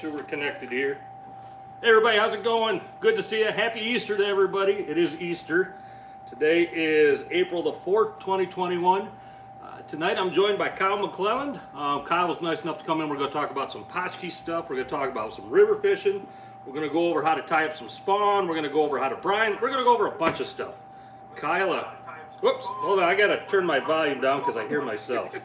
sure we're connected here. Hey everybody, how's it going? Good to see you. Happy Easter to everybody. It is Easter. Today is April the 4th, 2021. Uh, tonight I'm joined by Kyle McClelland. Um, Kyle was nice enough to come in. We're going to talk about some Pautzke stuff. We're going to talk about some river fishing. We're going to go over how to tie up some spawn. We're going to go over how to brine. We're going to go over a bunch of stuff. Kyle, uh, whoops, hold on. I got to turn my volume down because I hear myself.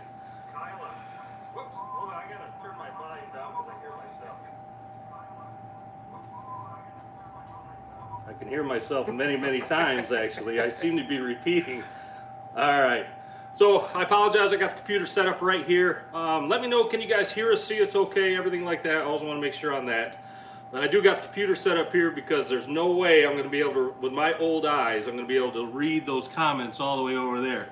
Myself many, many times actually. I seem to be repeating. All right. So I apologize. I got the computer set up right here. Um, let me know. Can you guys hear us, see us okay, everything like that? I also want to make sure on that. But I do got the computer set up here because there's no way I'm going to be able to, with my old eyes, I'm going to be able to read those comments all the way over there.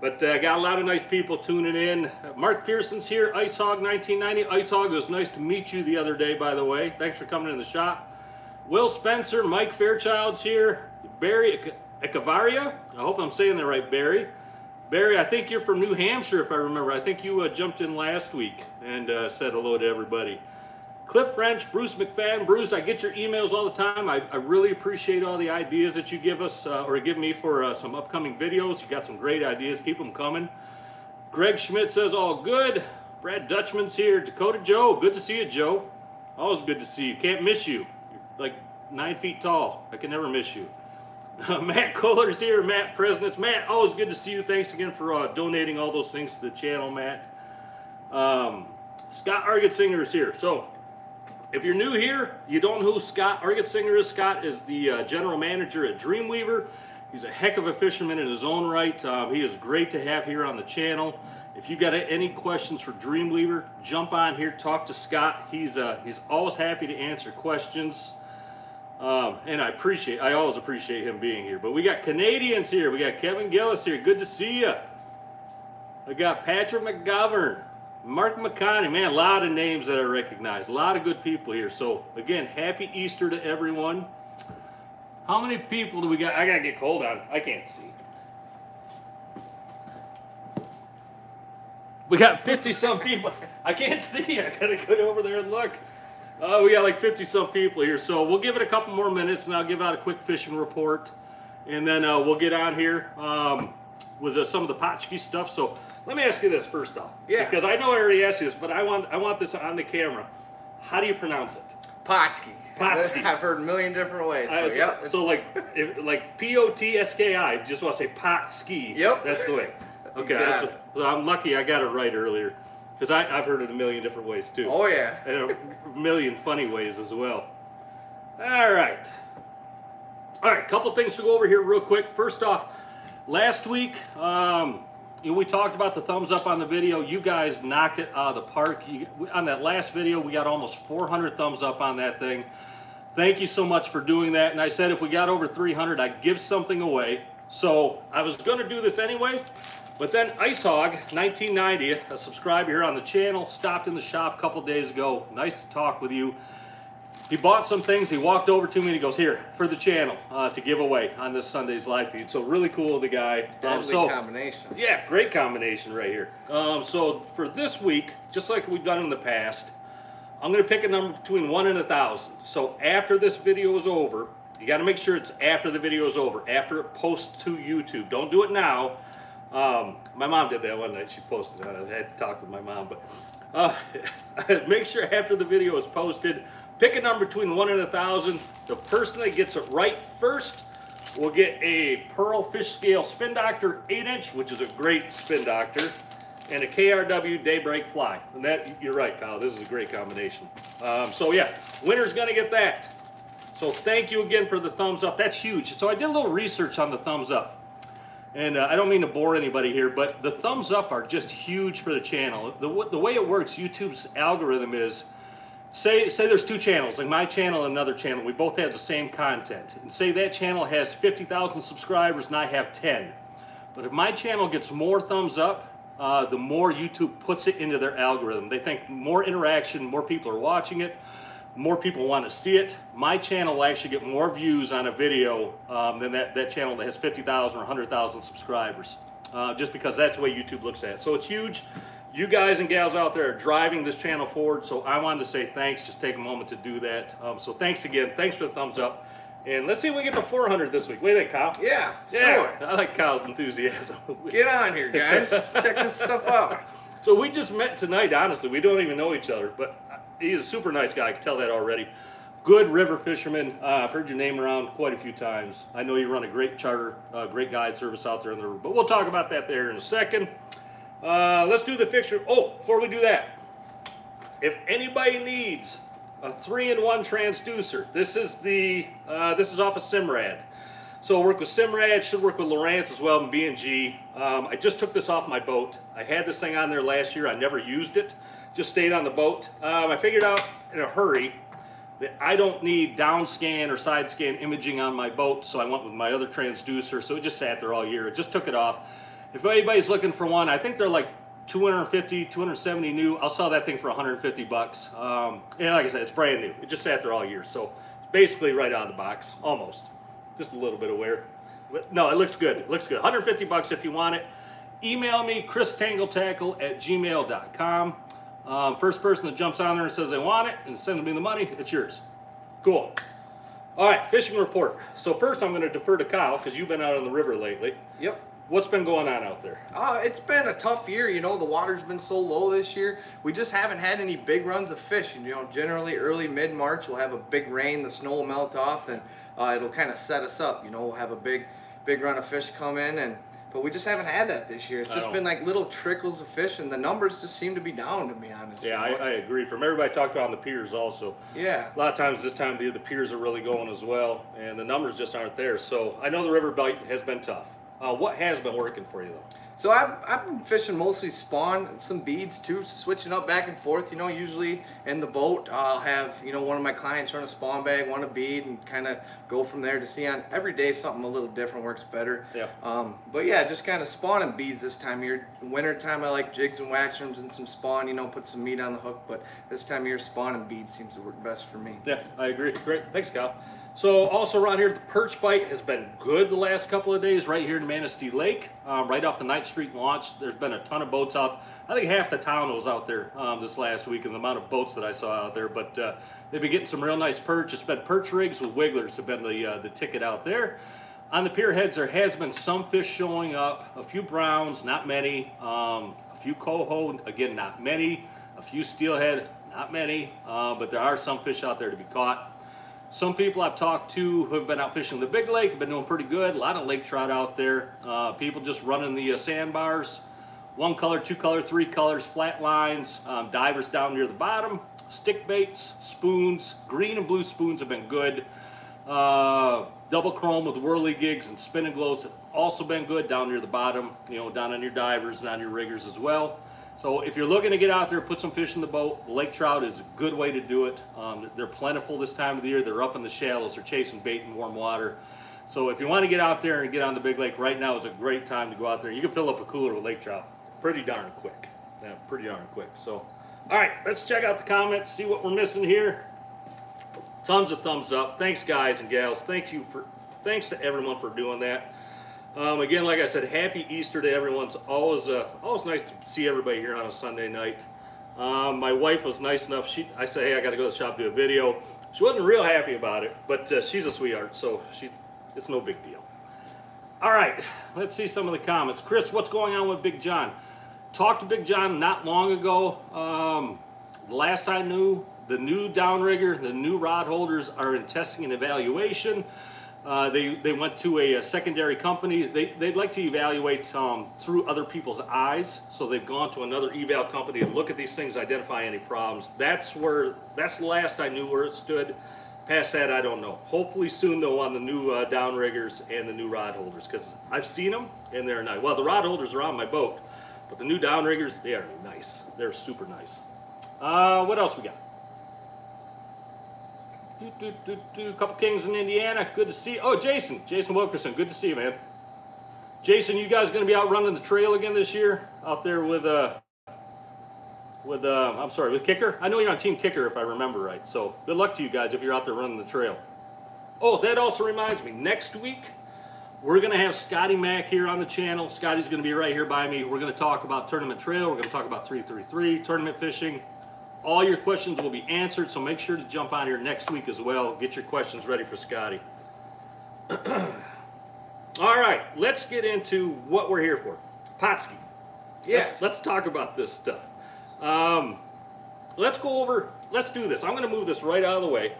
But I uh, got a lot of nice people tuning in. Mark Pearson's here, Ice Hog 1990. Ice Hog, it was nice to meet you the other day, by the way. Thanks for coming in the shop. Will Spencer, Mike Fairchild's here. Barry Ecavaria. I hope I'm saying that right, Barry. Barry, I think you're from New Hampshire, if I remember. I think you uh, jumped in last week and uh, said hello to everybody. Cliff French, Bruce McFadden. Bruce, I get your emails all the time. I, I really appreciate all the ideas that you give us uh, or give me for uh, some upcoming videos. You got some great ideas. Keep them coming. Greg Schmidt says all good. Brad Dutchman's here. Dakota Joe, good to see you, Joe. Always good to see you. Can't miss you like nine feet tall. I can never miss you. Uh, Matt Kohler's here. Matt Presidents. Matt, always good to see you. Thanks again for uh, donating all those things to the channel, Matt. Um, Scott Argetsinger is here. So, if you're new here, you don't know who Scott Argetsinger is. Scott is the uh, general manager at Dreamweaver. He's a heck of a fisherman in his own right. Um, he is great to have here on the channel. If you got any questions for Dreamweaver, jump on here, talk to Scott. He's uh, he's always happy to answer questions. Um, and I appreciate, I always appreciate him being here. But we got Canadians here. We got Kevin Gillis here. Good to see you. We got Patrick McGovern, Mark McConney. Man, a lot of names that I recognize. A lot of good people here. So again, happy Easter to everyone. How many people do we got? I gotta get cold on. I can't see. We got 50 some people. I can't see. I gotta go over there and look. Uh, we got like 50 some people here, so we'll give it a couple more minutes and I'll give out a quick fishing report. And then uh, we'll get on here um, with uh, some of the Pautzke stuff. So let me ask you this first off. Yeah. Because I know I already asked you this, but I want I want this on the camera. How do you pronounce it? Potski. Potski. I've heard a million different ways. So, yep. so like if, like P O T S K I. Just want to say pot ski. Yep. That's the way. Okay. so I'm lucky I got it right earlier, because I've heard it a million different ways too. oh yeah. and a million funny ways as well. All right. All right, couple things to go over here real quick. First off, last week, um, you know, we talked about the thumbs up on the video. You guys knocked it out of the park. You, on that last video, we got almost 400 thumbs up on that thing. Thank you so much for doing that. And I said if we got over 300, I'd give something away. So I was going to do this anyway, but then Ice Hog 1990, a subscriber here on the channel, stopped in the shop a couple days ago. Nice to talk with you. He bought some things. He walked over to me and he goes, "Here for the channel uh, to give away on this Sunday's live feed." So really cool, the guy. Um, so combination. yeah, great combination right here. Um, so for this week, just like we've done in the past, I'm going to pick a number between one and a thousand. So after this video is over, you got to make sure it's after the video is over, after it posts to YouTube. Don't do it now. Um, my mom did that one night. She posted it. I had to talk with my mom, but uh, make sure after the video is posted, pick a number between one and a thousand. The person that gets it right first will get a Pearl Fish Scale Spin Doctor 8 inch, which is a great spin doctor, and a KRW Daybreak Fly. And that, you're right, Kyle, this is a great combination. Um, so yeah, winner's gonna get that. So thank you again for the thumbs up. That's huge. So I did a little research on the thumbs up. And uh, I don't mean to bore anybody here, but the thumbs up are just huge for the channel. The, the way it works, YouTube's algorithm is, say, say there's two channels, like my channel and another channel. We both have the same content. And say that channel has 50,000 subscribers and I have 10. But if my channel gets more thumbs up, uh, the more YouTube puts it into their algorithm. They think more interaction, more people are watching it, more people want to see it. My channel will actually get more views on a video um, than that, that channel that has 50,000 or 100,000 subscribers, uh, just because that's the way YouTube looks at it. So it's huge. you guys and gals out there are driving this channel forward. So I wanted to say thanks. Just take a moment to do that. Um, so thanks again. Thanks for the thumbs up. And let's see if we get to 400 this week. What do you think, Kyle? Yeah, Yeah. I like Kyle's enthusiasm. Get on here, guys. Let's check this stuff out. So we just met tonight, honestly. We don't even know each other, but he's a super nice guy. I can tell that already. Good river fisherman. Uh, I've heard your name around quite a few times. I know you run a great charter, uh, great guide service out there in the river, but we'll talk about that there in a second. Uh, let's do the fixture. Oh, before we do that, if anybody needs a three-in-one transducer, this is the uh, this is off of Simrad. So I work with Simrad, should work with Lowrance as well and B&G. Um, I just took this off my boat. I had this thing on there last year. I never used it. Just stayed on the boat. Um, I figured out in a hurry that I don't need down scan or side scan imaging on my boat, so I went with my other transducer. So it just sat there all year. It just took it off. If anybody's looking for one, I think they're like 250, 270 new. I'll sell that thing for 150 bucks. Um, and like I said, it's brand new. It just sat there all year. So it's basically right out of the box, almost. Just a little bit of wear. But no, it looks good. It looks good. 150 bucks if you want it. Email me, christangletackle at gmail.com. Um, first person that jumps on there and says they want it and sends me the money, it's yours. Cool. All right, fishing report. So first I'm going to defer to Kyle because you've been out on the river lately. Yep. What's been going on out there? Uh, it's been a tough year. You know, the water's been so low this year. We just haven't had any big runs of fishing. You know, generally early mid March we'll have a big rain, the snow will melt off, and uh, it'll kind of set us up. You know, we'll have a big, big run of fish come in, and but we just haven't had that this year. It's just been like little trickles of fish, and the numbers just seem to be down. To be honest. Yeah, I. I agree. From everybody I talked to on the piers also. yeah. A lot of times this time of the year, the piers are really going as well, and the numbers just aren't there. So I know the river bite has been tough. Uh, what has been working for you though? So I've, I've been fishing mostly spawn, some beads too, switching up back and forth. You know, usually in the boat, I'll have, you know, one of my clients run a spawn bag, one a bead, and kind of go from there to see on every day something a little different works better. Yeah. Um, but yeah, just kind of spawning beads this time of year. Winter time, I like jigs and wax worms and some spawn, you know, put some meat on the hook. But this time of year, spawning beads seems to work best for me. Yeah, I agree. Great. Thanks, Kyle. So also around here, the perch bite has been good the last couple of days right here in Manistee Lake, um, right off the Ninth Street launch. There's been a ton of boats out. I think half the town was out there um, this last week and the amount of boats that I saw out there. But uh, they've been getting some real nice perch. It's been perch rigs with wigglers have been the, uh, the ticket out there. On the pier heads, there has been some fish showing up. A few browns, not many. Um, a few coho, again, not many. A few steelhead, not many. Uh, but there are some fish out there to be caught. Some people I've talked to who have been out fishing the big lake have been doing pretty good. A lot of lake trout out there. Uh, people just running the uh, sandbars. One color, two color, three colors, flat lines, um, divers down near the bottom, stick baits, spoons, green and blue spoons have been good. Uh, double chrome with whirly gigs and spinning glows have also been good down near the bottom, you know, down on your divers and on your riggers as well. So if you're looking to get out there, put some fish in the boat, lake trout is a good way to do it. Um, they're plentiful this time of the year. They're up in the shallows. They're chasing bait in warm water. So if you want to get out there and get on the big lake, right now is a great time to go out there. You can fill up a cooler with lake trout pretty darn quick. Yeah, pretty darn quick. So, all right, let's check out the comments, see what we're missing here. Tons of thumbs up. Thanks, guys and gals. Thank you for, thanks to everyone for doing that. Um, again, like I said, happy Easter to everyone. It's always uh, always nice to see everybody here on a Sunday night. Um, my wife was nice enough. She, I said, hey, I got to go to the shop do a video. She wasn't real happy about it, but uh, she's a sweetheart, so she, it's no big deal. All right, let's see some of the comments. Chris, what's going on with Big Jon? Talked to Big Jon not long ago. Um, last I knew, the new downrigger, the new rod holders are in testing and evaluation. Uh, they, they went to a, a secondary company. They, they'd like to evaluate um, through other people's eyes. So they've gone to another eval company to look at these things, identify any problems. That's where, that's the last I knew where it stood. Past that, I don't know. Hopefully soon though on the new uh, downriggers and the new rod holders because I've seen them and they're nice. Well, the rod holders are on my boat, but the new downriggers, they are nice. They're super nice. Uh, what else we got? Do, do, do, do. Couple Kings in Indiana. Good to see you. Oh, Jason. Jason Wilkerson. Good to see you, man. Jason, you guys going to be out running the trail again this year? Out there with, uh, with, uh, I'm sorry, with Kicker? I know you're on Team Kicker if I remember right. So good luck to you guys if you're out there running the trail. Oh, that also reminds me. Next week, we're going to have Scotty Mack here on the channel. Scotty's going to be right here by me. We're going to talk about tournament trail. We're going to talk about 333, tournament fishing. All your questions will be answered, so make sure to jump on here next week as well. Get your questions ready for Scotty. All right, let's get into what we're here for. Pautzke. Yes. Let's, let's talk about this stuff. Um, let's go over, let's do this. I'm going to move this right out of the way.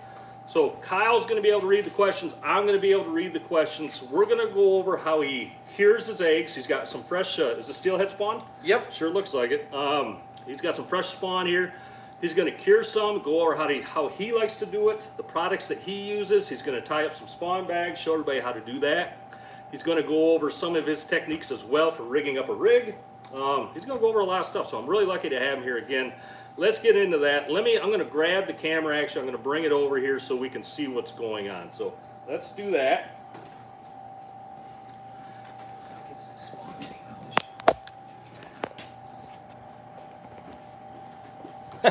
So Kyle's going to be able to read the questions. I'm going to be able to read the questions. We're going to go over how he cures his eggs. He's got some fresh, uh, is it steelhead spawn? Yep. Sure looks like it. Um, he's got some fresh spawn here. He's going to cure some, go over how, to, how he likes to do it, the products that he uses. He's going to tie up some spawn bags, show everybody how to do that. He's going to go over some of his techniques as well for rigging up a rig. Um, he's going to go over a lot of stuff, so I'm really lucky to have him here again. Let's get into that. Let me, I'm going to grab the camera, actually, I'm going to bring it over here so we can see what's going on. So let's do that.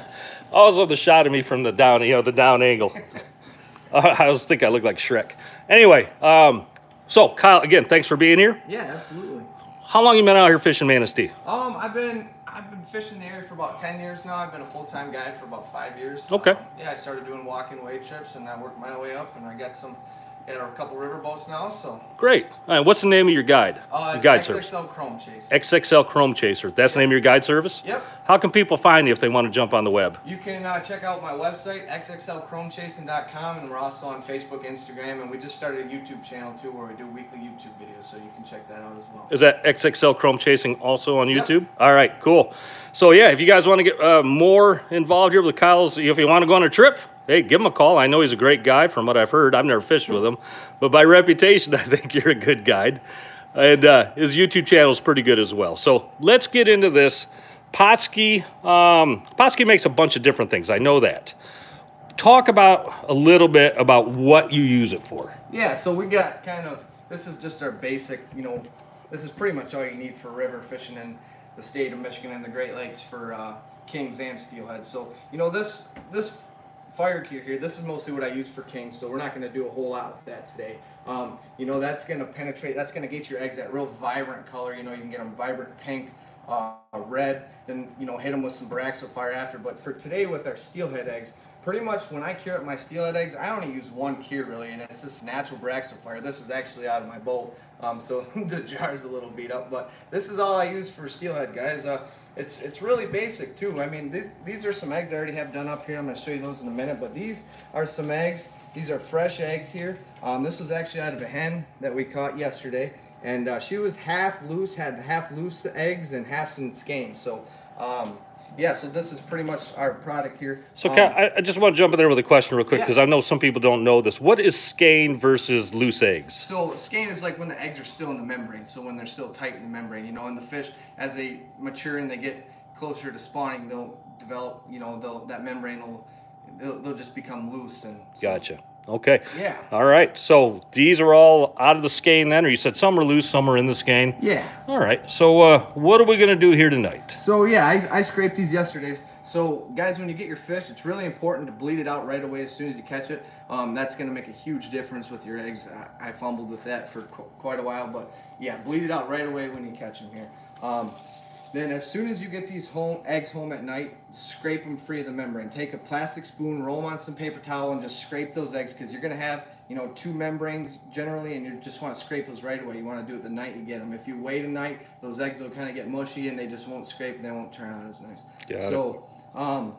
also the shot of me from the down, you know, the down angle. Uh, I always think I look like Shrek. Anyway, um, so Kyle, again, thanks for being here. Yeah, absolutely. How long you been out here fishing Manistee? Um, I've been I've been fishing the area for about ten years now. I've been a full time guide for about five years. Okay. Um, yeah, I started doing walking wade trips, and I worked my way up, and I got some. Got a couple river boats now, so. Great. All right, what's the name of your guide? Uh, Your guide XXL service. Chrome Chase. XXL Chrome Chaser. That's the name of your guide service? Yep. How can people find you if they want to jump on the web? You can uh, check out my website, xxlchromechasing.com, and we're also on Facebook, Instagram, and we just started a YouTube channel too where we do weekly YouTube videos, so you can check that out as well. Is that XXL Chrome Chasing also on Yep. YouTube? All right, cool. So yeah, if you guys want to get uh, more involved here with Kyle's, if you want to go on a trip, hey, give him a call. I know he's a great guy from what I've heard. I've never fished with him, but by reputation, I think you're a good guide. And uh, his YouTube channel is pretty good as well. So let's get into this. Pautzke, um, Pautzke makes a bunch of different things. I know that. Talk about a little bit about what you use it for. Yeah, so we got kind of this is just our basic, you know, this is pretty much all you need for river fishing in the state of Michigan and the Great Lakes for uh, kings and steelhead. So you know this this fire cure here, this is mostly what I use for kings. So we're not going to do a whole lot with that today. Um, you know that's going to penetrate, that's going to get your eggs that real vibrant color. You know you can get them vibrant pink. Uh, red, then you know hit them with some Borx O' Fire after. But for today with our steelhead eggs, pretty much when I cure up my steelhead eggs, I only use one cure really, and it's this natural Borx O' Fire. This is actually out of my boat, um, so the jar's a little beat up, but this is all I use for steelhead, guys. Uh, it's it's really basic too. I mean, these these are some eggs I already have done up here. I'm going to show you those in a minute, but these are some eggs. These are fresh eggs here. Um, this was actually out of a hen that we caught yesterday, and uh, she was half loose, had half loose eggs and half in skein. So. Um, yeah, so this is pretty much our product here. So, Um, Kat, I, I just want to jump in there with a question real quick Yeah. because I know some people don't know this. What is skein versus loose eggs? So skein is like when the eggs are still in the membrane. So when they're still tight in the membrane, you know, and the fish as they mature and they get closer to spawning, they'll develop, you know, they'll that membrane will they'll, they'll just become loose and so- Gotcha. Okay. Yeah. All right. So these are all out of the skein then, or you said some are loose, some are in the skein. Yeah. All right. So uh, what are we gonna do here tonight? So yeah, I, I scraped these yesterday. So guys, when you get your fish, it's really important to bleed it out right away as soon as you catch it. Um, that's going to make a huge difference with your eggs. I, I fumbled with that for qu- quite a while, but yeah, bleed it out right away when you catch them here. Um, then as soon as you get these home eggs home at night, scrape them free of the membrane. Take a plastic spoon, roll them on some paper towel, and just scrape those eggs because you're going to have you know two membranes generally, and you just want to scrape those right away. You want to do it the night you get them. If you wait a night, those eggs will kind of get mushy and they just won't scrape and they won't turn out as nice. Got so um,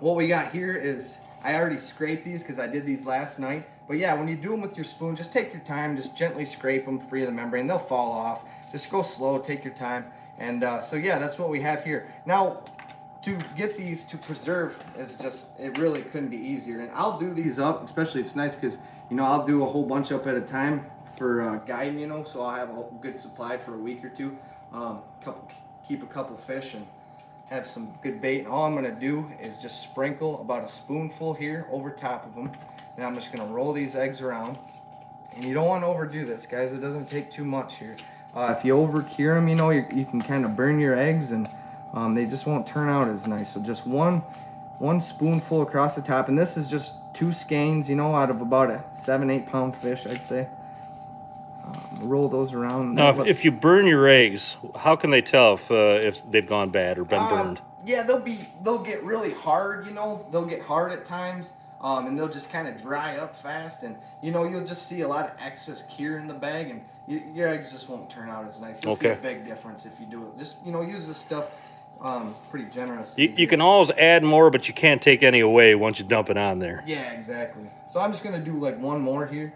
what we got here is I already scraped these because I did these last night. But yeah, when you do them with your spoon, just take your time. Just gently scrape them free of the membrane. They'll fall off. Just go slow. Take your time. And uh, so yeah, that's what we have here. Now, to get these to preserve is just it really couldn't be easier. And I'll do these up, especially it's nice because you know I'll do a whole bunch up at a time for uh, guiding. You know, so I'll have a good supply for a week or two. Um, couple keep a couple fish and have some good bait. And all I'm gonna do is just sprinkle about a spoonful here over top of them. And I'm just gonna roll these eggs around. And you don't want to overdo this, guys. It doesn't take too much here. Uh, if you over cure them, you know, you, you can kind of burn your eggs and um, they just won't turn out as nice. So just one, one spoonful across the top. And this is just two skeins, you know, out of about a seven, eight pound fish, I'd say. Um, roll those around. Now, if, if you burn your eggs, how can they tell if uh, if they've gone bad or been Um, burned? Yeah, they'll be they'll get really hard. You know, they'll get hard at times, um, and they'll just kind of dry up fast. And you know, you'll just see a lot of excess cure in the bag, and y your eggs just won't turn out as nice. You'll see a big difference if you do it. Just you know, use this stuff um, pretty generous. You, you can always add more, but you can't take any away once you dump it on there. Yeah, exactly. So I'm just gonna do like one more here,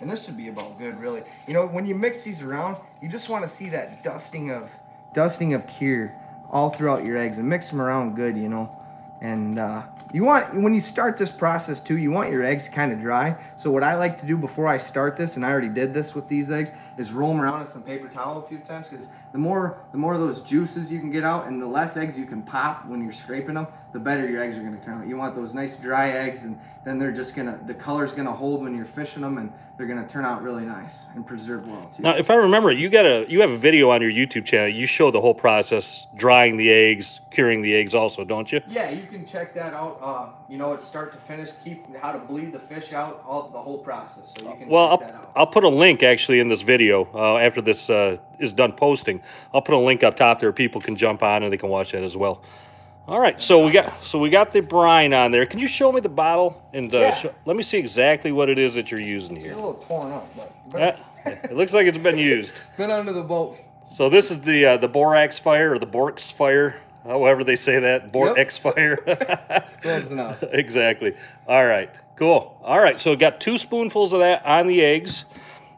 and this should be about good, really. You know, when you mix these around, you just want to see that dusting of dusting of cure all throughout your eggs, and mix them around good, you know. And uh, you want when you start this process too, you want your eggs kind of dry. So what I like to do before I start this, and I already did this with these eggs, is roll them around in some paper towel a few times because the more the more of those juices you can get out, and the less eggs you can pop when you're scraping them, the better your eggs are going to turn out. You want those nice dry eggs, and then they're just gonna the color's gonna hold when you're fishing them, and they're gonna turn out really nice and preserve well too. Now, if I remember, you got a you have a video on your YouTube channel. You show the whole process, drying the eggs, curing the eggs, also, don't you? Yeah, you can check that out. Uh, you know, it's start to finish, keep how to bleed the fish out, all the whole process. So you can Well, check I'll, out. I'll put a link actually in this video uh, after this uh, is done posting. I'll put a link up top there. People can jump on and they can watch that as well. All right, so we got so we got the brine on there. Can you show me the bottle and uh, Yeah. show, let me see exactly what it is that you're using It's a here? little torn up, but, but Yeah, it looks like it's been used. been under the boat. So this is the uh, the borax fire or the borx fire, however they say that, borax fire. Close enough. exactly. All right. Cool. All right. So got two spoonfuls of that on the eggs,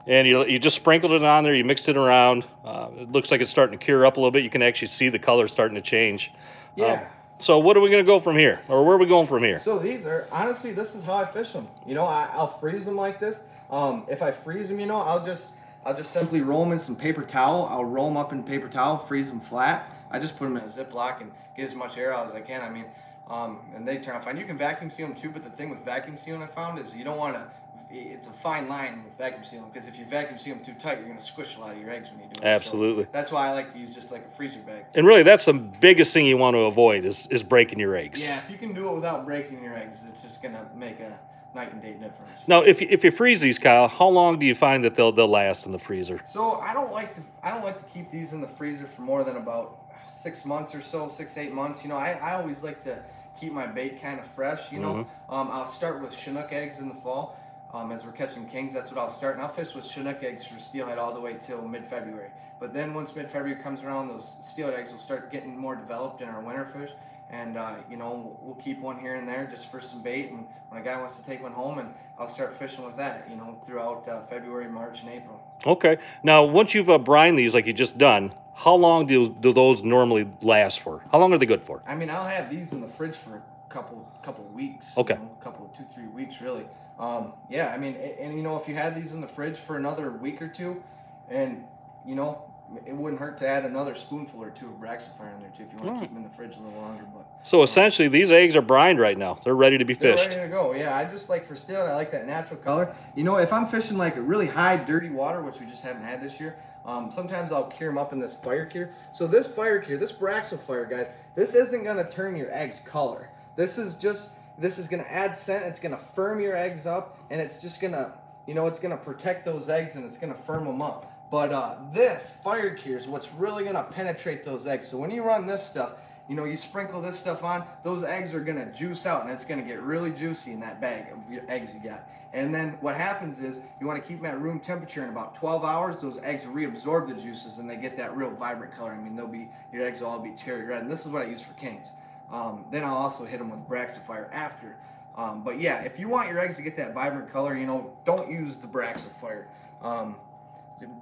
and you you just sprinkled it on there. You mixed it around. Uh, it looks like it's starting to cure up a little bit. You can actually see the color starting to change. Yeah. So what are we gonna go from here, or where are we going from here? So these are honestly, this is how I fish them. You know, I, I'll freeze them like this. Um, if I freeze them, you know, I'll just I'll just simply roll them in some paper towel. I'll roll them up in paper towel, freeze them flat. I just put them in a Ziploc and get as much air out as I can. I mean, um, and they turn out fine. You can vacuum seal them too, but the thing with vacuum sealing I found is you don't want to. It's a fine line with vacuum sealing because if you vacuum seal them too tight, you're gonna squish a lot of your eggs when you do it. So Absolutely. that's why I like to use just like a freezer bag. And really, that's the biggest thing you want to avoid is is breaking your eggs. Yeah, if you can do it without breaking your eggs, it's just gonna make a night and day difference. Now, if you, if you freeze these, Kyle, how long do you find that they'll they'll last in the freezer? So I don't like to I don't like to keep these in the freezer for more than about six months or so, six eight months. You know, I, I always like to keep my bait kind of fresh. You know, um, I'll start with Chinook eggs in the fall. Um, as we're catching kings, that's what I'll start. And I'll fish with Chinook eggs for steelhead all the way till mid-February. But then once mid-February comes around, those steelhead eggs will start getting more developed in our winter fish. And uh, you know, we'll, we'll keep one here and there just for some bait. And when a guy wants to take one home, and I'll start fishing with that. You know, throughout uh, February, March, and April. Okay. Now, once you've uh, brined these like you just done, how long do do those normally last for? How long are they good for? I mean, I'll have these in the fridge for a couple couple weeks. Okay. You know, a couple two three weeks really. Um, yeah, I mean, a- and, you know, if you had these in the fridge for another week or two, and you know, it wouldn't hurt to add another spoonful or two of Borx O' Fire in there too if you want to keep them in the fridge a little longer. But So essentially, these eggs are brined right now. They're ready to be fished. they're ready to go. Yeah, I just like for still, I like that natural color. You know, if I'm fishing like a really high dirty water, which we just haven't had this year, um, sometimes I'll cure them up in this fire cure. So this fire cure, this Borx O' Fire, guys, this isn't gonna turn your eggs color. This is just, this is gonna add scent. It's gonna firm your eggs up, and it's just gonna, you know, it's gonna protect those eggs and it's gonna firm them up. But uh, this fire cure is what's really gonna penetrate those eggs. So when you run this stuff, you know, you sprinkle this stuff on, those eggs are gonna juice out and it's gonna get really juicy in that bag of eggs you got. And then what happens is you wanna keep them at room temperature in about 12 hours, those eggs reabsorb the juices and they get that real vibrant color. I mean, they'll be, your eggs will all be cherry red. And this is what I use for kings. Um, then I'll also hit them with Borx O' Fire after. Um, but yeah, if you want your eggs to get that vibrant color, you know, don't use the Borx O' Fire. Um,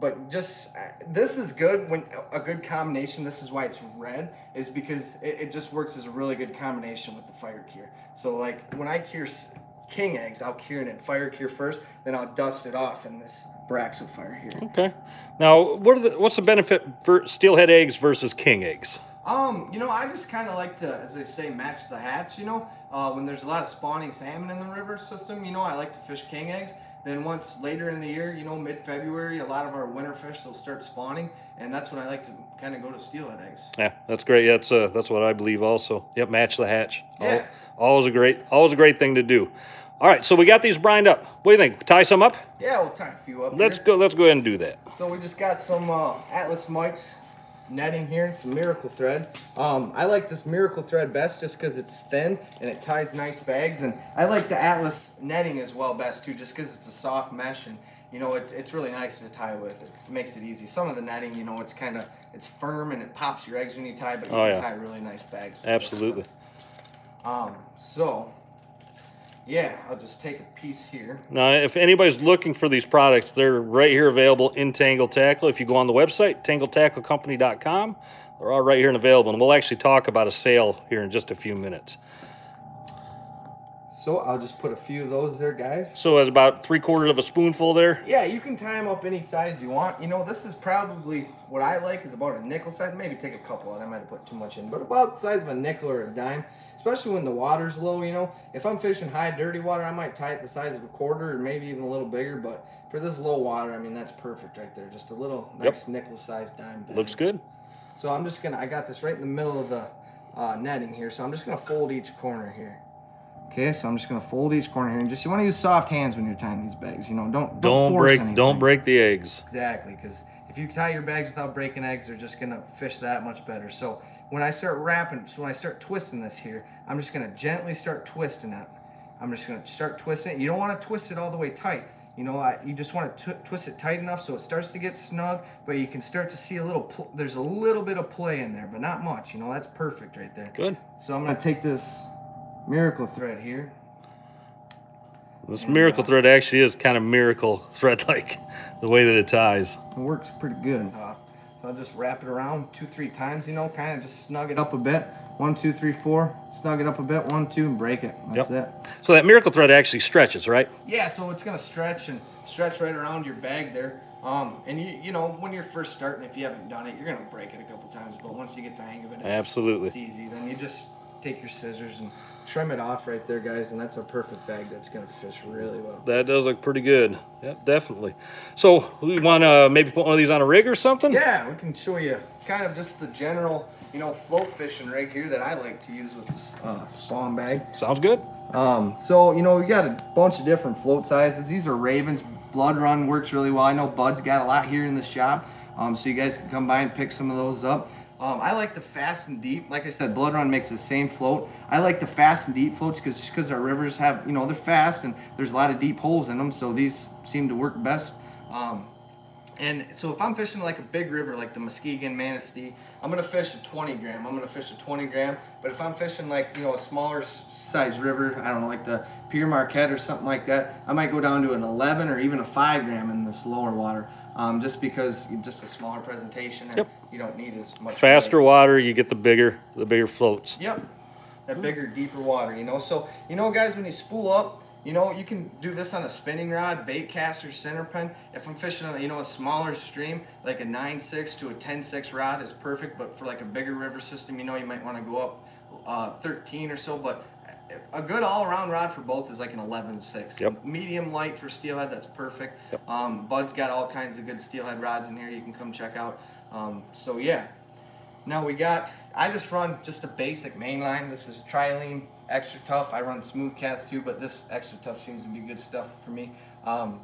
but just uh, this is good when a good combination this is why it's red is because it, it just works as a really good combination with the fire cure so like when i cure king eggs i'll cure it in fire cure first then i'll dust it off in this Borx O' Fire here Okay. Now, what are the, what's the benefit for steelhead eggs versus king eggs? Um, you know, I just kind of like to, as they say, match the hatch. You know, uh, when there's a lot of spawning salmon in the river system, you know, I like to fish king eggs. Then once later in the year, you know, mid-February, a lot of our winter fish will start spawning, and that's when I like to kind of go to steelhead eggs. Yeah, that's great. Yeah, That's uh, that's what I believe also. Yep, match the hatch. Yeah. always a great, always a great thing to do. All right, so we got these brined up. What do you think? Tie some up? Yeah, we'll tie a few up. Let's here. go. Let's go ahead and do that. So we just got some uh, Atlas Mike's netting here and some Miracle Thread. Um, I like this Miracle Thread best just because it's thin and it ties nice bags. And I like the Atlas netting as well best too just because it's a soft mesh and you know, it's, it's really nice to tie with. It makes it easy. Some of the netting, you know, it's kind of, it's firm and it pops your eggs when you tie, but you Oh, can yeah. tie really nice bags. Absolutely. Um, so, yeah, I'll just take a piece here. Now, if anybody's looking for these products, they're right here available in Tangled Tackle. If you go on the website, tangledtacklecompany.com, they're all right here and available. And we'll actually talk about a sale here in just a few minutes. So I'll just put a few of those there, guys. So that's about three quarters of a spoonful there. Yeah, you can tie them up any size you want. You know, this is probably what I like is about a nickel size. Maybe take a couple out. I might have put too much in, but about the size of a nickel or a dime. Especially when the water's low. You know, if I'm fishing high, dirty water, I might tie it the size of a quarter or maybe even a little bigger. But for this low water, I mean, that's perfect right there. Just a little Yep. nice nickel-sized dime. Bag. Looks good. So I'm just gonna. I got this right in the middle of the uh, netting here. So I'm just gonna fold each corner here. Okay, so I'm just gonna fold each corner here, and just you want to use soft hands when you're tying these bags. You know, don't don't, Don't break. anything. Don't break the eggs. Exactly, because if you tie your bags without breaking eggs, they're just gonna fish that much better. So when I start wrapping, so when I start twisting this here, I'm just gonna gently start twisting it. I'm just gonna start twisting it. You don't want to twist it all the way tight. You know, I, you just want to twist it tight enough so it starts to get snug, but you can start to see a little. There's a little bit of play in there, but not much. You know, that's perfect right there. Good. So I'm gonna take this miracle thread here. This miracle thread actually is kind of miracle thread like the way that it ties. It works pretty good. Uh, so I'll just wrap it around two, three times, you know, kind of just snug it up a bit. One, two, three, four. Snug it up a bit. One, two, and break it. That's it. So that miracle thread actually stretches, right? Yeah, so it's gonna stretch and stretch right around your bag there. Um, and you, you know, when you're first starting, if you haven't done it, you're gonna break it a couple times. But once you get the hang of it, it's, Absolutely. it's easy. Then you just take your scissors and trim it off right there, guys, and that's a perfect bag that's gonna fish really well. That does look pretty good. Yep, definitely. So we want to maybe put one of these on a rig or something? Yeah, we can show you kind of just the general, you know, float fishing rig here that I like to use with this uh, spawn bag. Sounds good. Um, so you know, we got a bunch of different float sizes. These are Ravens. Blood Run works really well. I know Bud's got a lot here in the shop, um, so you guys can come by and pick some of those up. Um, I like the fast and deep. Like I said, Blood Run makes the same float. I like the fast and deep floats because because our rivers have you know they're fast and there's a lot of deep holes in them, so these seem to work best. Um, and so if I'm fishing like a big river like the Muskegon, Manistee, I'm gonna fish a 20 gram. I'm gonna fish a 20 gram. But if I'm fishing like you know a smaller size river, I don't know like the Pere Marquette or something like that, I might go down to an 11 or even a 5 gram in this lower water, um, just because just a smaller presentation and Yep. you don't need as much. Faster weight. water, you get the bigger, the bigger floats. Yep. That bigger, deeper water, you know. So, you know, guys, when you spool up, you know, you can do this on a spinning rod, bait caster, center pin. If I'm fishing on, you know, a smaller stream, like a 9.6 to a 10.6 rod is perfect. But for like a bigger river system, you know, you might want to go up uh, 13 or so. But a good all-around rod for both is like an 11.6. Yep. Medium light for steelhead, that's perfect. Um, Bud's got all kinds of good steelhead rods in here you can come check out. Um, so, yeah. Now we got, I just run just a basic mainline. This is Trilene Extra Tough. I run Smooth Cast too, but this Extra Tough seems to be good stuff for me. Um,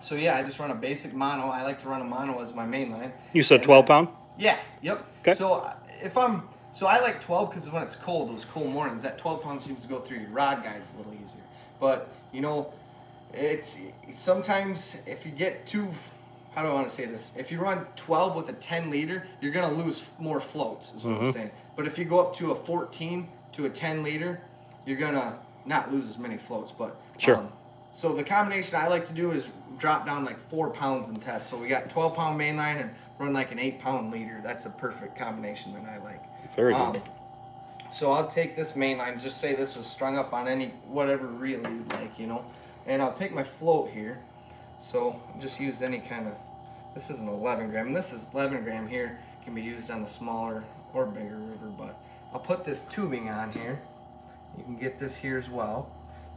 so yeah, I just run a basic mono. I like to run a mono as my mainline. You said And 12 then- pound? Yeah, yep. Okay. So if I'm, so I like 12 because when it's cold, those cold mornings, that 12 pound seems to go through your rod guys a little easier. But, you know, it's sometimes if you get too, how do I want to say this? If you run 12 with a 10 liter, you're going to lose more floats, is what I'm Mhm. saying. But if you go up to a 14 to a 10 liter, you're going to not lose as many floats. But, Sure. so the combination I like to do is drop down like four pounds in test. So we got 12 pound mainline and run like an eight pound leader. That's a perfect combination that I like. Very Um, good. so I'll take this main line, just say this is strung up on any, whatever reel you'd like, you know. And I'll take my float here. So just use any kind of, this is an 11 gram. This is 11 gram here, can be used on a smaller or bigger river. But I'll put this tubing on here. You can get this here as well.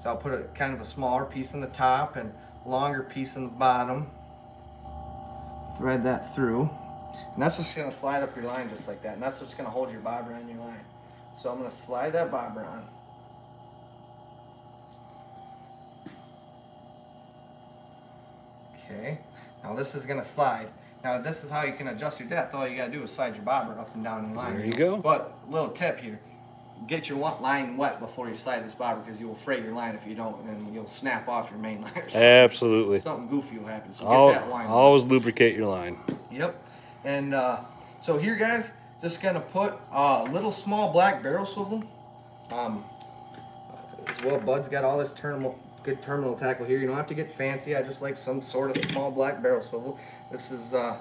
So I'll put a kind of a smaller piece on the top and longer piece on the bottom thread that through. And that's just gonna slide up your line just like that. And that's what's gonna hold your bobber on your line. So I'm gonna slide that bobber on. Okay, now this is gonna slide. Now this is how you can adjust your depth. All you gotta do is slide your bobber up and down your line. There you go. But little tip here, get your line wet before you slide this bobber because you will fray your line if you don't, and then you'll snap off your main line. Absolutely. Something goofy will happen. So Al- get that line. wet. always lubricate your line. Yep. And uh, so here, guys, just gonna put a little small black barrel swivel. Um, as well, Bud's got all this terminal, good terminal tackle here. You don't have to get fancy. I just like some sort of small black barrel swivel. This is, uh,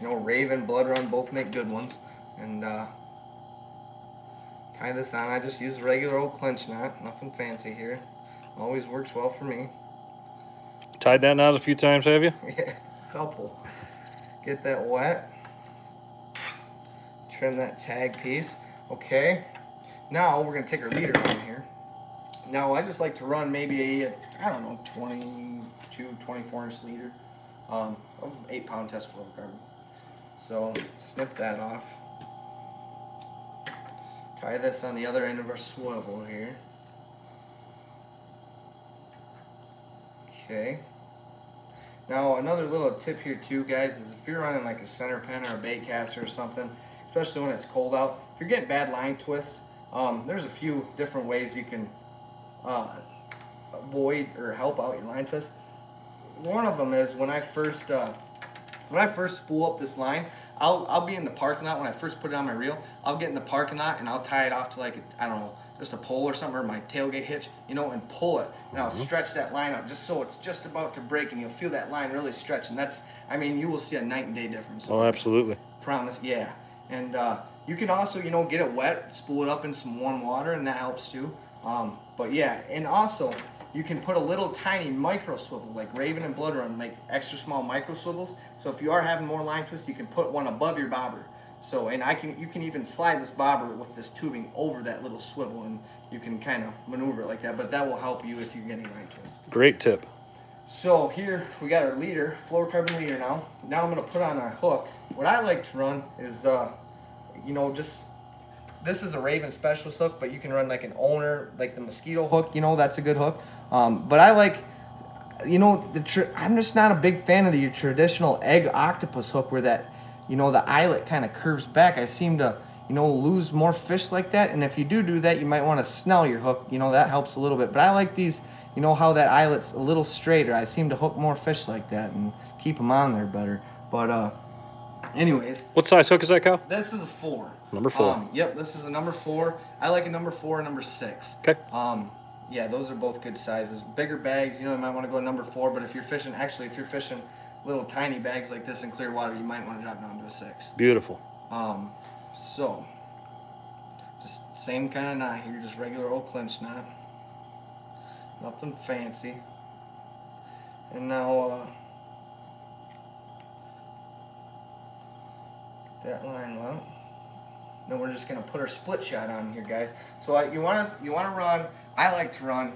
you know, Raven, Blood Run, both make good ones. And uh, tie this on. I just use a regular old clinch knot. Nothing fancy here. Always works well for me. Tied that knot a few times, have you? Yeah, couple. Get that wet. Trim that tag piece. Okay. Now we're gonna take our leader on here. Now I just like to run maybe a, I don't know, 22, 24 inch leader um, of eight pound test fluorocarbon. So snip that off. Tie this on the other end of our swivel here. Okay. Now another little tip here too, guys, is if you're running like a center pin or a bait caster or something, especially when it's cold out, if you're getting bad line twist, um, there's a few different ways you can uh, avoid or help out your line twist. One of them is when I first uh, when I first spool up this line, I'll I'll be in the parking lot when I first put it on my reel. I'll get in the parking lot and I'll tie it off to like I don't know just a pole or something or my tailgate hitch, you know, and pull it. And I'll stretch that line up just so it's just about to break and you'll feel that line really stretch. And that's I mean you will see a night and day difference. Oh, absolutely. Promise, yeah. And uh, you can also, you know, get it wet, spool it up in some warm water, and that helps too. Um, but yeah, and also you can put a little tiny micro swivel, like Raven and Blood Run make extra small micro swivels. So if you are having more line twist, you can put one above your bobber. So and I can, you can even slide this bobber with this tubing over that little swivel, and you can kind of maneuver it like that. But that will help you if you're getting line twist. Great tip. So here we got our leader, fluorocarbon leader now. Now I'm gonna put on our hook. What I like to run is, uh, you know, just, this is a Raven specialist hook, but you can run like an owner, like the mosquito hook, you know, that's a good hook. Um, but I like, you know, the I'm just not a big fan of the traditional egg octopus hook where that, you know, the eyelet kind of curves back. I seem to, you know, lose more fish like that. And if you do do that, you might want to snell your hook. You know, that helps a little bit. But I like these, you know, how that eyelet's a little straighter. I seem to hook more fish like that and keep them on there better. But, uh, anyways, What size hook is that, Kyle? this is a four. Number four. Um, yep, this is a number four. I like a number four and number six. Okay. Um, yeah, those are both good sizes. Bigger bags, you know, you might want to go a number four. But if you're fishing, actually, if you're fishing little tiny bags like this in clear water, you might want to drop down to a six. Beautiful. Um, so just same kind of knot here, just regular old clinch knot. Nothing fancy. And now, uh, that line well. Then we're just gonna put our split shot on here, guys. So uh, you want to you want to run. I like to run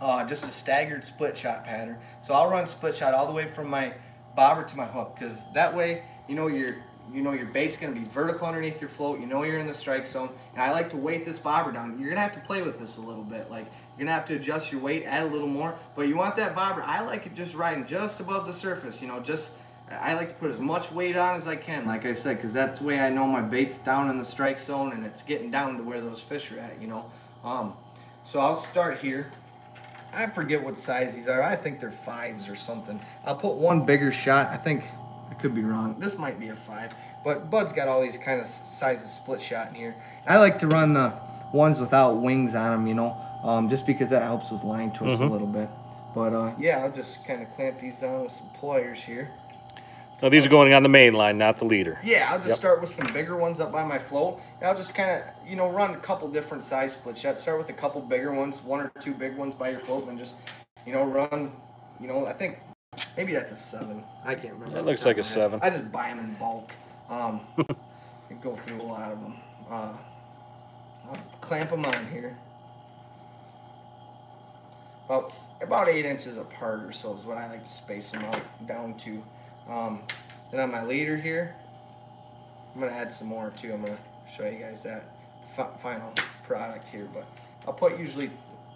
uh, just a staggered split shot pattern. So I'll run split shot all the way from my bobber to my hook, because that way you know your you know your bait's gonna be vertical underneath your float. You know you're in the strike zone, and I like to weight this bobber down. You're gonna have to play with this a little bit. Like you're gonna have to adjust your weight, add a little more. But you want that bobber. I like it just riding just above the surface. You know, just I like to put as much weight on as I can, like I said, because that's the way I know my bait's down in the strike zone and it's getting down to where those fish are at, you know. Um, so I'll start here. I forget what size these are. I think they're fives or something. I'll put one bigger shot. I think I could be wrong. This might be a five, but Bud's got all these kind of sizes split shot in here. I like to run the ones without wings on them, you know, um, just because that helps with line twist a Mhm. little bit. But uh, yeah, I'll just kind of clamp these down with some pliers here. Now these are going on the main line, not the leader. Yeah, I'll just Yep. start with some bigger ones up by my float. And I'll just kind of, you know, run a couple different size split shots. Start with a couple bigger ones, one or two big ones by your float, and just, you know, run, you know, I think maybe that's a seven. I can't remember. That looks like a my seven. I just buy them in bulk. Um, I go through a lot of them. Uh, I'll clamp them on here. About, about eight inches apart or so is what I like to space them out down to. Um, on my leader here, I'm gonna add some more too. I'm gonna show you guys that fi- final product here, but I'll put usually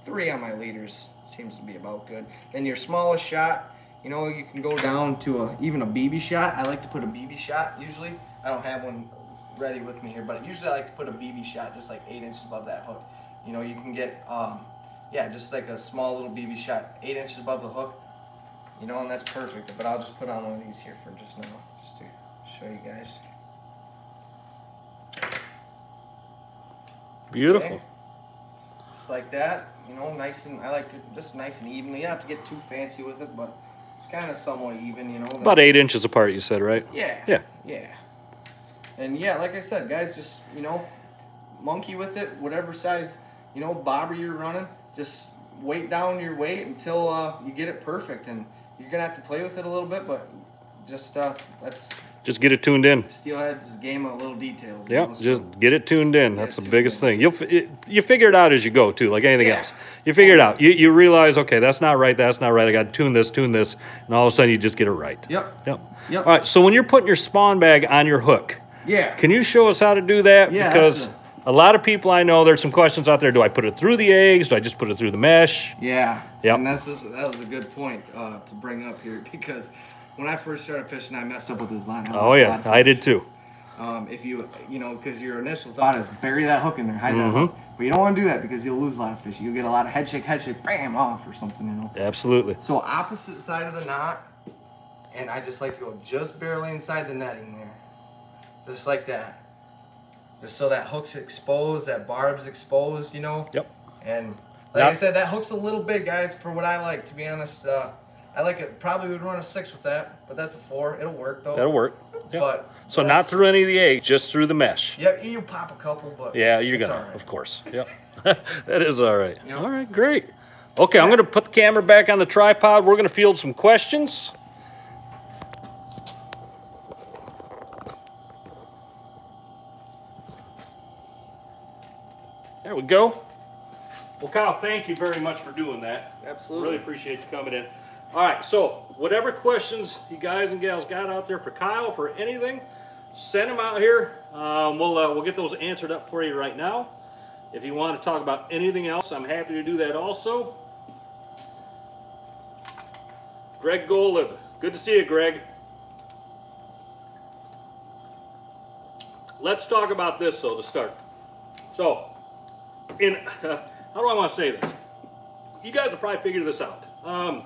three on my leaders. Seems to be about good. Then your smallest shot, You know, you can go down to a, even a BB shot. I like to put a BB shot usually. I don't have one ready with me here, but usually I like to put a BB shot just like eight inches above that hook. You know, you can get, um, yeah, just like a small little BB shot, eight inches above the hook. You know, and that's perfect. But I'll just put on one of these here for just now, just to show you guys. Beautiful. Okay. Just like that, you know, nice and I like to just nice and evenly. You don't have to get too fancy with it, but it's kind of somewhat even, you know. About eight inches apart, you said, right? Yeah. Yeah. Yeah. And yeah, like I said, guys, just you know, monkey with it, whatever size, you know, bobber you're running, just weight down your weight until uh, you get it perfect, and you're gonna have to play with it a little bit, but just uh, that's Just get it tuned in. steelhead's game of little details. Yeah, just get it tuned in. That's the biggest in. thing. You'll it, you figure it out as you go too, like anything Yeah. else. You figure it out. You you realize, okay, that's not right. That's not right. I got to tune this, tune this, and all of a sudden you just get it right. Yep. Yep. Yep. All right. So when you're putting your spawn bag on your hook, Yeah. can you show us how to do that? Yeah, Because a lot of people I know, there's some questions out there. Do I put it through the eggs? Do I just put it through the mesh? Yeah. Yep. And that's just, that was a good point uh, to bring up here because when I first started fishing, I messed up with this line. I Oh lost a lot yeah, I did too. Um, if you, you know, because your initial thought is bury that hook in there, hide Mm-hmm. that hook. But you don't want to do that because you'll lose a lot of fish. You'll get a lot of head shake, head shake, bam, off or something, you know. Absolutely. So opposite side of the knot, and I just like to go just barely inside the netting there. Just like that. Just so that hook's exposed, that barb's exposed, you know. Yep. And like I said, that hook's a little big, guys, for what I like, to be honest. Uh, I like it, probably would run a six with that, but that's a four. It'll work though. That'll work. Yep. But so not through any of the eggs, just through the mesh. Yeah, you pop a couple, but Yeah, you're it's gonna, all right. of course. Yep. that is all right. Yep. All right, great. Okay, I'm gonna put the camera back on the tripod. We're gonna field some questions. There we go. Well, Kyle, thank you very much for doing that. Absolutely. Really appreciate you coming in. All right, so whatever questions you guys and gals got out there for Kyle for anything, send them out here. Um, we'll uh, we'll get those answered up for you right now. If you want to talk about anything else, I'm happy to do that also. Greg Golib, good to see you, Greg. Let's talk about this though to start. So, in how do I want to say this? you guys will probably figure this out. Um,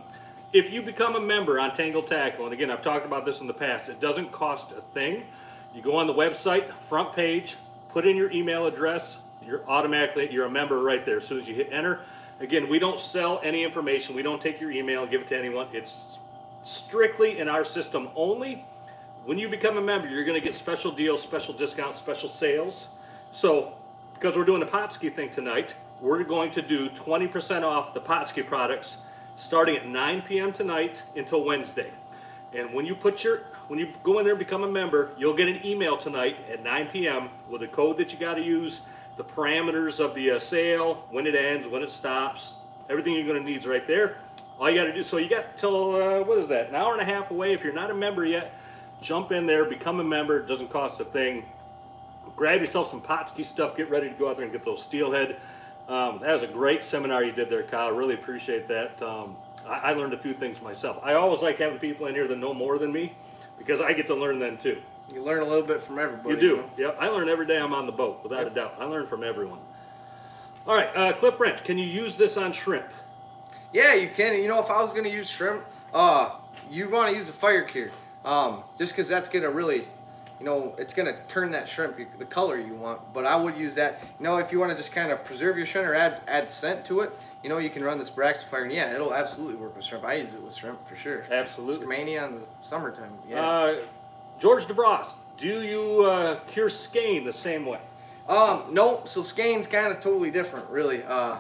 if you become a member on Tangled Tackle, and again, I've talked about this in the past, it doesn't cost a thing. You go on the website, front page, put in your email address, you're automatically, you're a member right there as soon as you hit enter. Again, we don't sell any information. We don't take your email and give it to anyone. It's strictly in our system only. When you become a member, you're going to get special deals, special discounts, special sales. So, because we're doing the Pautzke thing tonight, we're going to do 20% off the Pautzke products starting at 9 p.m. tonight until Wednesday. And when you put your when you go in there and become a member, you'll get an email tonight at 9 p.m. with a code that you got to use, the parameters of the uh, sale, when it ends, when it stops, everything you're going to need is right there. All you got to do, so you got till uh, what is that? An hour and a half away. If you're not a member yet, jump in there, become a member. It doesn't cost a thing grab yourself some Pautzke stuff, get ready to go out there and get those steelhead. Um, that was a great seminar you did there, Kyle. Really appreciate that. Um, I, I learned a few things myself. I always like having people in here that know more than me because I get to learn then too. You learn a little bit from everybody. You do. know? Yeah, I learn every day I'm on the boat, without a doubt. I learn from everyone. All right, uh, Clip Wrench, can you use this on shrimp? Yeah, you can. You know, if I was gonna use shrimp, uh, you want to use a fire cure, um, just because that's gonna really, you know, it's gonna turn that shrimp the color you want. But I would use that. You know, if you want to just kind of preserve your shrimp or add add scent to it, you know, you can run this Borx O' Fire and yeah, it'll absolutely work with shrimp. I use it with shrimp for sure. Absolutely. Skamania in the summertime. Yeah. Uh, George DeVos, do you uh, cure skein the same way? Um, no, so skein's kind of totally different, really. Uh,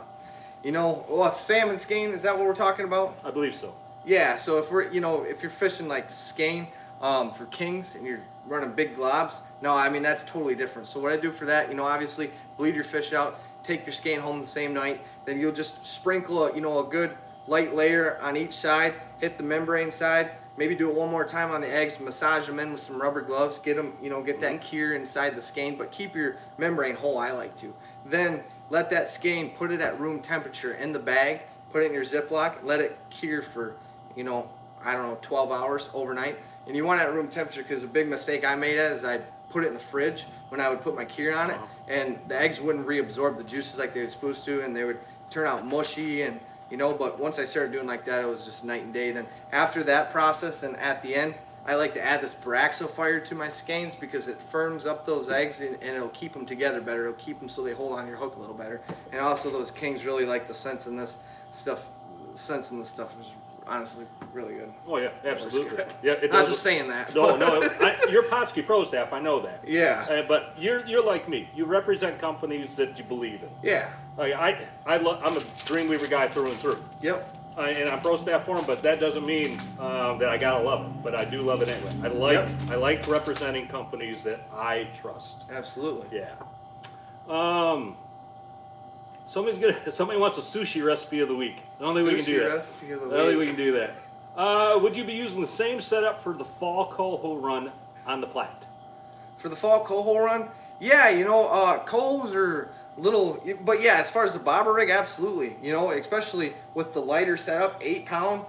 you know, well, salmon skein, is that what we're talking about? I believe so. Yeah, so if we're, you know, if you're fishing like skein um, for kings and you're running big globs, no, I mean, that's totally different. So what I do for that, you know, obviously bleed your fish out, take your skein home the same night, then you'll just sprinkle, a, you know, a good light layer on each side, hit the membrane side, maybe do it one more time on the eggs, massage them in with some rubber gloves, get them, you know, get that mm-hmm. cure inside the skein, but keep your membrane whole, I like to. Then let that skein, put it at room temperature in the bag, put it in your Ziploc, let it cure for, you know, I don't know, 12 hours overnight. And you want it at room temperature because the big mistake I made is I put it in the fridge when I would put my kefir on it, Uh-huh. and the eggs wouldn't reabsorb the juices like they were supposed to, and they would turn out mushy and you know. But once I started doing like that, it was just night and day. Then after that process, and at the end, I like to add this Borx O' Fire to my skeins because it firms up those eggs and, and it'll keep them together better. It'll keep them so they hold on your hook a little better. And also, those kings really like the sense in this stuff. Sense in this stuff is honestly really good. Oh yeah, absolutely. Yeah, it Not just saying that. No, no, I, you're Pautzke Pro staff. I know that. Yeah. Uh, but you're you're like me. You represent companies that you believe in. Yeah. Like, I I lo- I'm a Dreamweaver guy through and through. Yep. uh, and I'm pro staff for them, but that doesn't mean um, that I gotta love it. But I do love it anyway. I like Yep. I like representing companies that I trust. Absolutely. Yeah. Um. Somebody's gonna. Somebody wants a sushi recipe of the week. I don't think we can do that. recipe of the I don't think we week. can do that. Uh, would you be using the same setup for the fall coho run on the Platte? For the fall coho run, yeah, you know, uh, cohos are little, but yeah, as far as the bobber rig, absolutely. You know, especially with the lighter setup, eight pound,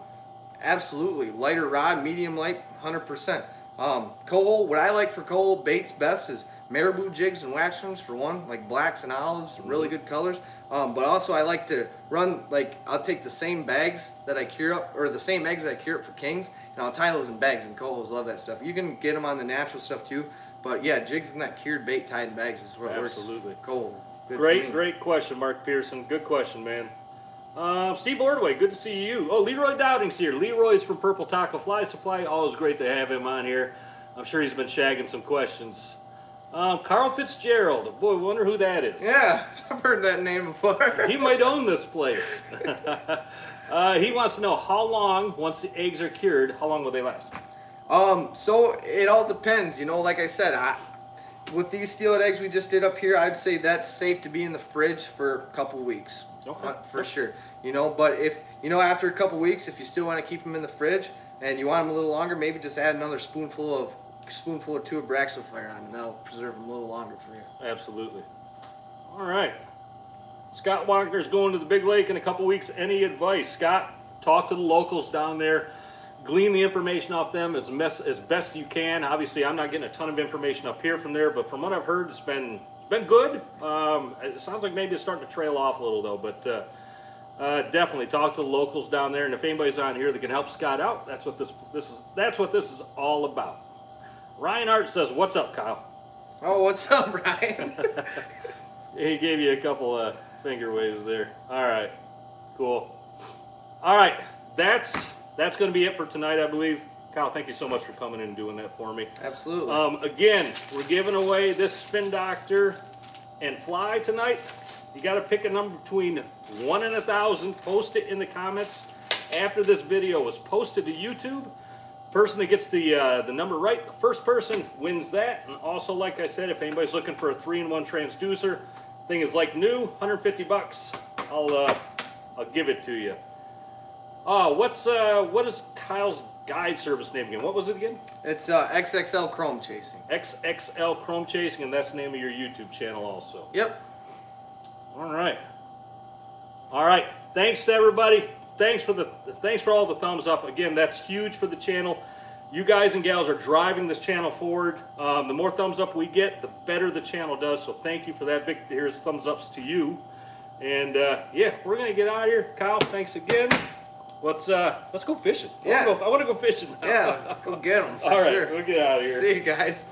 absolutely. Lighter rod, medium light, hundred percent. Um, coho, what I like for coal baits best is marabou jigs and wax worms for one, like blacks and olives, really good colors. Um, but also I like to run like I'll take the same bags that I cure up, or the same eggs that I cure up for kings, and I'll tie those in bags. And cohos love that stuff. You can get them on the natural stuff too, but yeah, jigs and that cured bait tied in bags is what Absolutely. works. Coho. good Great, great question, Mark Pearson. Good question, man. Um, Steve Ordway, good to see you. Oh, Leroy Dowding's here. Leroy's from Purple Taco Fly Supply. Always great to have him on here. I'm sure he's been shagging some questions. Um, Carl Fitzgerald. Boy, wonder who that is. Yeah, I've heard that name before. He might own this place. uh, he wants to know how long, once the eggs are cured, how long will they last? Um, so it all depends, you know. Like I said, I, with these steelhead eggs we just did up here, I'd say that's safe to be in the fridge for a couple weeks, Okay. uh, for sure. You know, but if you know after a couple weeks, if you still want to keep them in the fridge and you want them a little longer, maybe just add another spoonful of spoonful or two of Borx O' Fire on, and that'll preserve them a little longer for you. Absolutely. All right. Scott Wagner's going to the Big Lake in a couple weeks. Any advice? Scott, talk to the locals down there. Glean the information off them as, mess, as best you can. Obviously, I'm not getting a ton of information up here from there, but from what I've heard, it's been been good. Um, it sounds like maybe it's starting to trail off a little though, but uh, uh, definitely talk to the locals down there. And if anybody's on here that can help Scott out, that's what this this is. That's what this is all about. Ryan Art says, "What's up, Kyle?" Oh, what's up, Ryan? He gave you a couple of finger waves there. All right, cool. All right, that's that's going to be it for tonight, I believe. Kyle, thank you so much for coming in and doing that for me. Absolutely. Um, again, we're giving away this Spin Doctor and Fly tonight. You got to pick a number between one and a thousand. Post it in the comments after this video is posted to YouTube. Person that gets the uh, the number right, first person wins that. And also, like I said, if anybody's looking for a three-in-one transducer, thing is like new, 150 bucks. I'll uh, I'll give it to you. Uh, what's uh, what is Kyle's guide service name again? What was it again? it's uh, XXL Chrome Chasing. XXL Chrome Chasing, and that's the name of your YouTube channel also. Yep. All right. All right. Thanks to everybody. Thanks for the thanks for all the thumbs up. Again, that's huge for the channel. You guys and gals are driving this channel forward. Um, the more thumbs up we get, the better the channel does. So thank you for that. Big here's thumbs ups to you. And uh, yeah, we're gonna get out of here. Kyle, thanks again. Let's uh, let's go fishing. Yeah. go- I want to go fishing. now. Yeah. Go get them. All right, sure. we'll get out of here. See you guys.